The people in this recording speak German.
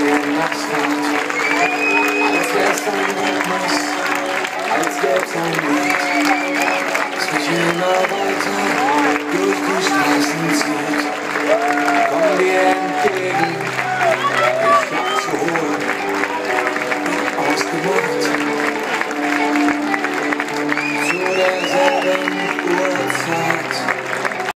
den Abstand. Als wär's ein als gäb's ein Lied, das mich durch die Straßen zieht. Komm dir entgegen, ich hab zu holen, ausgemacht. Zu derselben